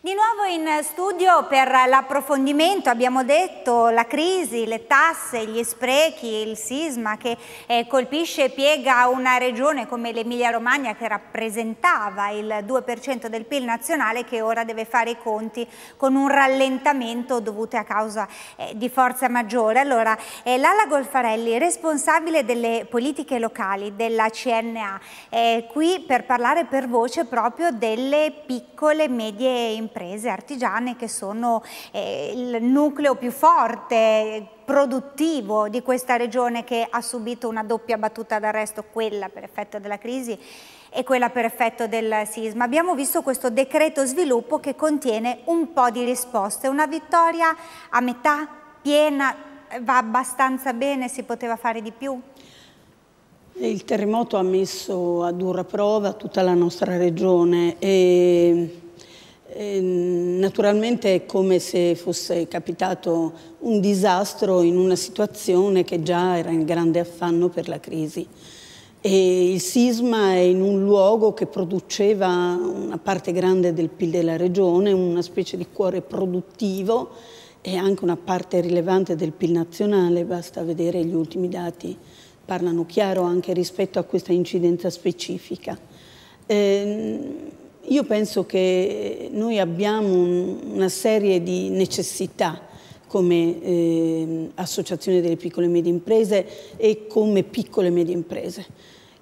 Di nuovo in studio per l'approfondimento abbiamo detto la crisi, le tasse, gli sprechi, il sisma che eh, colpisce e piega una regione come l'Emilia Romagna che rappresentava il 2% del PIL nazionale che ora deve fare i conti con un rallentamento dovuto a causa eh, di forza maggiore. Allora, eh, Lala Golfarelli, responsabile delle politiche locali della CNA, è qui per parlare per voce proprio delle piccole e medie imprese imprese artigiane che sono eh, il nucleo più forte, produttivo di questa regione che ha subito una doppia battuta d'arresto, quella per effetto della crisi e quella per effetto del sisma. Abbiamo visto questo decreto sviluppo che contiene un po' di risposte, una vittoria a metà, piena, va abbastanza bene, si poteva fare di più? Il terremoto ha messo a dura prova tutta la nostra regione e naturalmente è come se fosse capitato un disastro in una situazione che già era in grande affanno per la crisi. E il sisma è in un luogo che produceva una parte grande del PIL della regione, una specie di cuore produttivo e anche una parte rilevante del PIL nazionale, basta vedere gli ultimi dati, parlano chiaro anche rispetto a questa incidenza specifica. Eh, io penso che noi abbiamo una serie di necessità come eh, associazione delle piccole e medie imprese e come piccole e medie imprese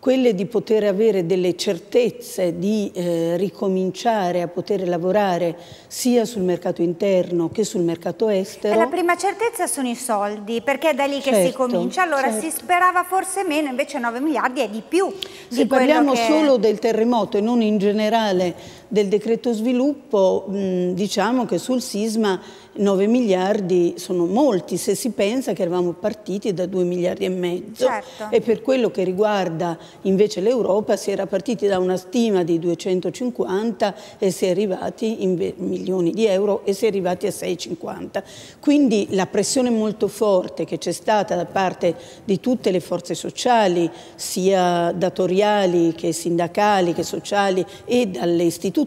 quelle di poter avere delle certezze di eh, ricominciare a poter lavorare sia sul mercato interno che sul mercato estero. E la prima certezza sono i soldi, perché è da lì che certo, si comincia. Allora certo. si sperava forse meno, invece 9 miliardi è di più. Se di parliamo che... solo del terremoto e non in generale del decreto sviluppo, mh, diciamo che sul sisma 9 miliardi sono molti se si pensa che eravamo partiti da 2 miliardi e mezzo certo. e per quello che riguarda invece l'Europa si era partiti da una stima di 250 e si è arrivati in milioni di euro e si è arrivati a 6,50. Quindi la pressione molto forte che c'è stata da parte di tutte le forze sociali, sia datoriali che sindacali che sociali e dalle istituzioni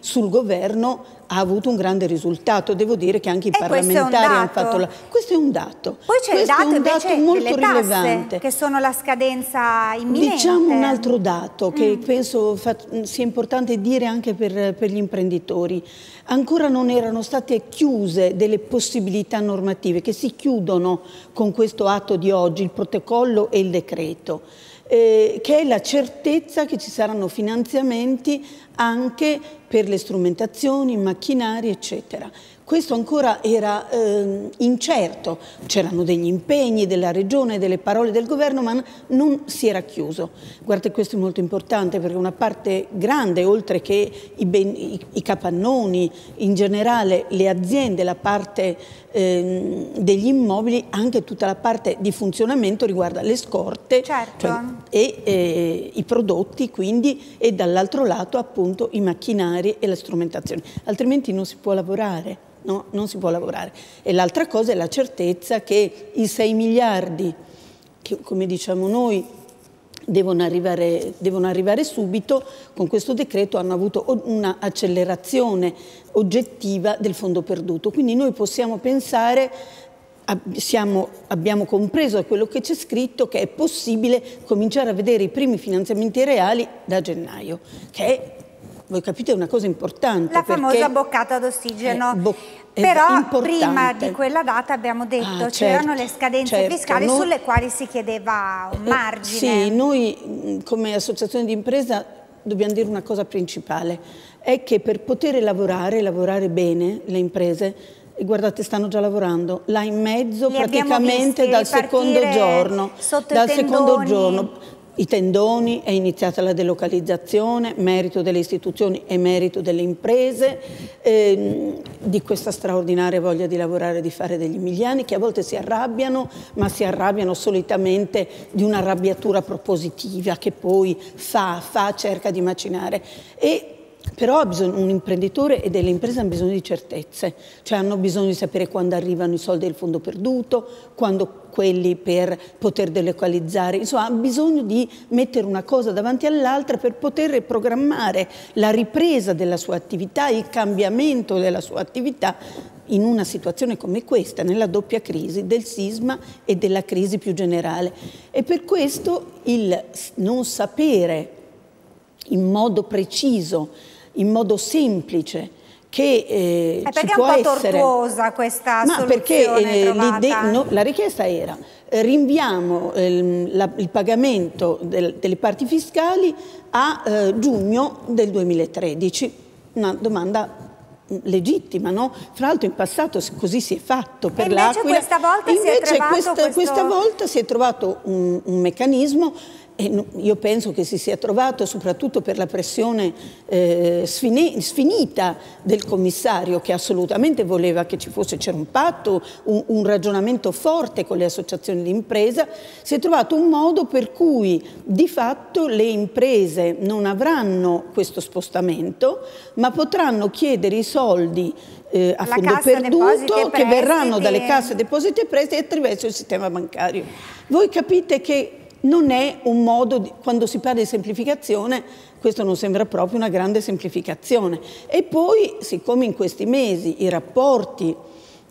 sul governo ha avuto un grande risultato. Devo dire che anche i e parlamentari hanno fatto la... Questo è un dato. Poi c'è il dato, un dato molto rilevante. che sono la scadenza imminente. Diciamo un altro dato che mm. penso sia importante dire anche per, per gli imprenditori. Ancora non erano state chiuse delle possibilità normative che si chiudono con questo atto di oggi, il protocollo e il decreto eh, che è la certezza che ci saranno finanziamenti anche per le strumentazioni, macchinari, eccetera. Questo ancora era eh, incerto, c'erano degli impegni della Regione, delle parole del Governo, ma non si era chiuso. Guardate, questo è molto importante perché una parte grande, oltre che i, ben, i, i capannoni, in generale le aziende, la parte eh, degli immobili, anche tutta la parte di funzionamento riguarda le scorte certo. cioè, e eh, i prodotti, quindi, e dall'altro lato appunto i macchinari e la strumentazione, altrimenti non si può lavorare no, non si può lavorare. E l'altra cosa è la certezza che i 6 miliardi, che come diciamo noi devono arrivare, devono arrivare subito, con questo decreto hanno avuto un'accelerazione oggettiva del fondo perduto. Quindi noi possiamo pensare siamo, abbiamo compreso da quello che c'è scritto che è possibile cominciare a vedere i primi finanziamenti reali da gennaio, che è voi capite, è una cosa importante. La famosa boccata d'ossigeno. Bo Però importante. prima di quella data abbiamo detto ah, c'erano certo, le scadenze certo. fiscali noi, sulle quali si chiedeva un eh, margine. Sì, noi come associazione di impresa dobbiamo dire una cosa principale, è che per poter lavorare, lavorare bene le imprese, guardate stanno già lavorando, là in mezzo Li praticamente dal secondo giorno. Dal secondo giorno i tendoni, è iniziata la delocalizzazione, merito delle istituzioni e merito delle imprese, ehm, di questa straordinaria voglia di lavorare di fare degli emiliani che a volte si arrabbiano, ma si arrabbiano solitamente di un'arrabbiatura propositiva che poi fa, fa, cerca di macinare. E però un imprenditore e delle imprese hanno bisogno di certezze, cioè hanno bisogno di sapere quando arrivano i soldi del fondo perduto, quando quelli per poter delocalizzare, insomma ha bisogno di mettere una cosa davanti all'altra per poter programmare la ripresa della sua attività, il cambiamento della sua attività in una situazione come questa, nella doppia crisi del sisma e della crisi più generale. E per questo il non sapere in modo preciso, in modo semplice, che eh, perché è un po' essere... tortuosa questa Ma perché eh, no, la richiesta era eh, rinviamo eh, la, il pagamento del, delle parti fiscali a eh, giugno del 2013. Una domanda legittima, no? Fra l'altro in passato così si è fatto per l'Aquila. questa volta si è trovato questa, questo... questa volta si è trovato un, un meccanismo e io penso che si sia trovato soprattutto per la pressione eh, sfinita del commissario che assolutamente voleva che ci fosse, c'era un patto, un, un, ragionamento forte con le associazioni di impresa, si è trovato un modo per cui di fatto le imprese non avranno questo spostamento ma potranno chiedere i soldi eh, a la fondo perduto che verranno dalle casse depositi e prestiti attraverso il sistema bancario. Voi capite che non è un modo, di, quando si parla di semplificazione, questo non sembra proprio una grande semplificazione. E poi, siccome in questi mesi i rapporti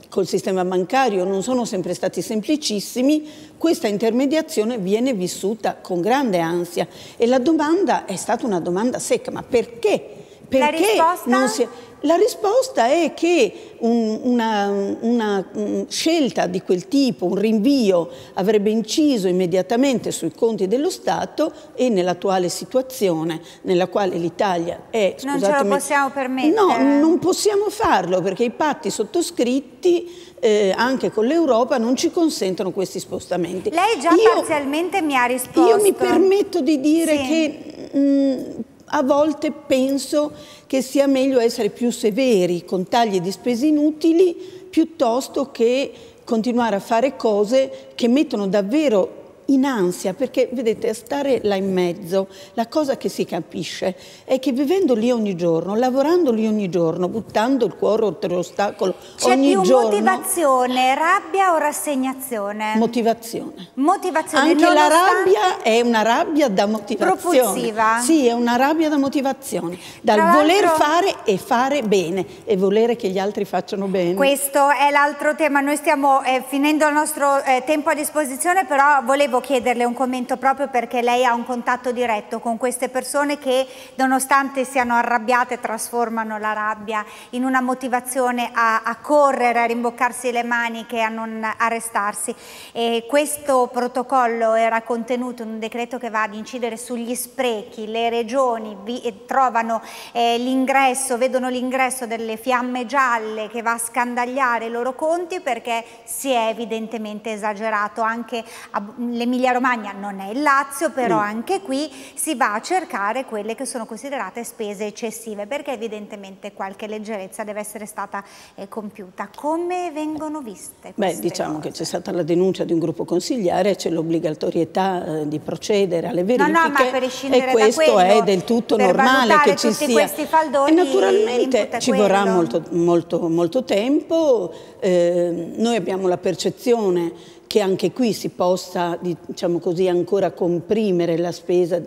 col sistema bancario non sono sempre stati semplicissimi, questa intermediazione viene vissuta con grande ansia e la domanda è stata una domanda secca, ma perché? Perché non si è... La risposta è che un, una, una, scelta di quel tipo, un rinvio, avrebbe inciso immediatamente sui conti dello Stato e nell'attuale situazione nella quale l'Italia è... Non ce lo possiamo permettere? No, non possiamo farlo perché i patti sottoscritti eh, anche con l'Europa non ci consentono questi spostamenti. Lei già io, parzialmente mi ha risposto. Io mi permetto di dire sì. che mh, a volte penso che sia meglio essere più severi con tagli di spese inutili piuttosto che continuare a fare cose che mettono davvero in ansia, perché vedete, stare là in mezzo, la cosa che si capisce è che vivendo lì ogni giorno, lavorando lì ogni giorno, buttando il cuore oltre l'ostacolo ogni giorno... C'è più motivazione, rabbia o rassegnazione? Motivazione. Motivazione. Anche la rabbia è una rabbia da motivazione. Propulsiva. Sì, è una rabbia da motivazione, dal voler fare e fare bene e volere che gli altri facciano bene. Questo è l'altro tema, noi stiamo eh, finendo il nostro eh, tempo a disposizione, però volevo chiederle un commento proprio perché lei ha un contatto diretto con queste persone che nonostante siano arrabbiate trasformano la rabbia in una motivazione a, a correre, a rimboccarsi le maniche, a non arrestarsi. E questo protocollo era contenuto in un decreto che va ad incidere sugli sprechi, le regioni vi, eh, trovano eh, l'ingresso, vedono l'ingresso delle fiamme gialle che va a scandagliare i loro conti perché si è evidentemente esagerato anche le l'Emilia Romagna non è il Lazio, però no. anche qui si va a cercare quelle che sono considerate spese eccessive, perché evidentemente qualche leggerezza deve essere stata eh, compiuta. Come vengono viste Beh, diciamo cose? che c'è stata la denuncia di un gruppo consigliare, c'è l'obbligatorietà eh, di procedere alle verifiche no, no, ma per e questo quello, è del tutto normale che ci sia. Faldoni, e naturalmente ci vorrà molto, molto, molto tempo, eh, noi abbiamo la percezione che anche qui si possa, diciamo così, ancora comprimere la spesa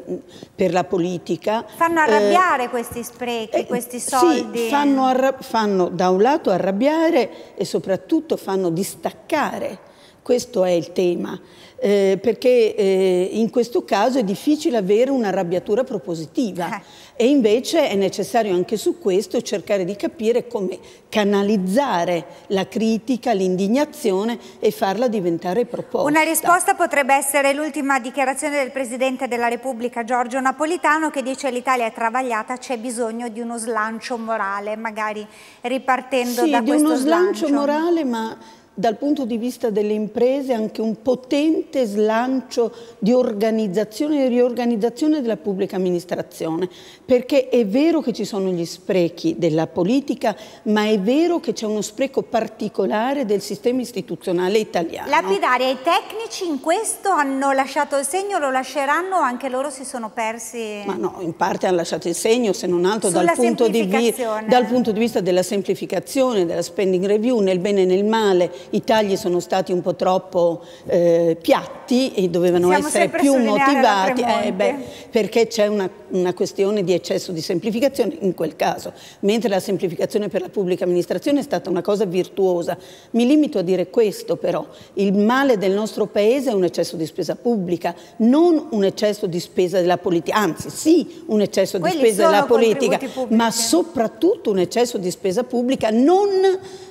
per la politica. Fanno arrabbiare eh, questi sprechi, eh, questi soldi? Sì, fanno, fanno da un lato arrabbiare e soprattutto fanno distaccare, questo è il tema eh, perché eh, in questo caso è difficile avere una arrabbiatura propositiva eh. E invece è necessario anche su questo cercare di capire come canalizzare la critica, l'indignazione e farla diventare proposta. Una risposta potrebbe essere l'ultima dichiarazione del Presidente della Repubblica Giorgio Napolitano che dice l'Italia è travagliata, c'è bisogno di uno slancio morale, magari ripartendo sì, da questo slancio. Sì, di uno slancio morale ma dal punto di vista delle imprese anche un potente slancio di organizzazione e riorganizzazione della pubblica amministrazione, perché è vero che ci sono gli sprechi della politica, ma è vero che c'è uno spreco particolare del sistema istituzionale italiano. Lapidaria, i tecnici in questo hanno lasciato il segno, lo lasceranno o anche loro si sono persi? Ma no, in parte hanno lasciato il segno, se non altro dal punto, di, dal punto di vista della semplificazione, della spending review, nel bene e nel male, i tagli sono stati un po' troppo eh, piatti e dovevano Siamo essere più motivati eh, beh, perché c'è una, una, questione di eccesso di semplificazione in quel caso, mentre la semplificazione per la pubblica amministrazione è stata una cosa virtuosa. Mi limito a dire questo però, il male del nostro paese è un eccesso di spesa pubblica, non un eccesso di spesa della politica, anzi sì un eccesso Quelli di spesa della politica, ma soprattutto un eccesso di spesa pubblica non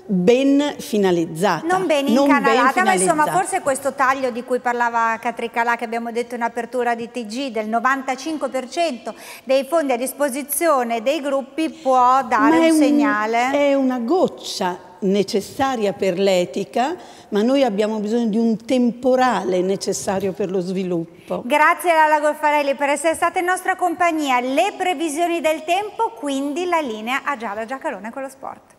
ben finalizzata. Non ben incanalata, non ben ma insomma forse questo taglio di cui parlava Catricalà che abbiamo detto in apertura di TG del 95% dei fondi a disposizione dei gruppi può dare un, un segnale? È una goccia necessaria per l'etica, ma noi abbiamo bisogno di un temporale necessario per lo sviluppo. Grazie Lala Golfarelli per essere stata in nostra compagnia. Le previsioni del tempo, quindi la linea a Giada Giacarone con lo sport.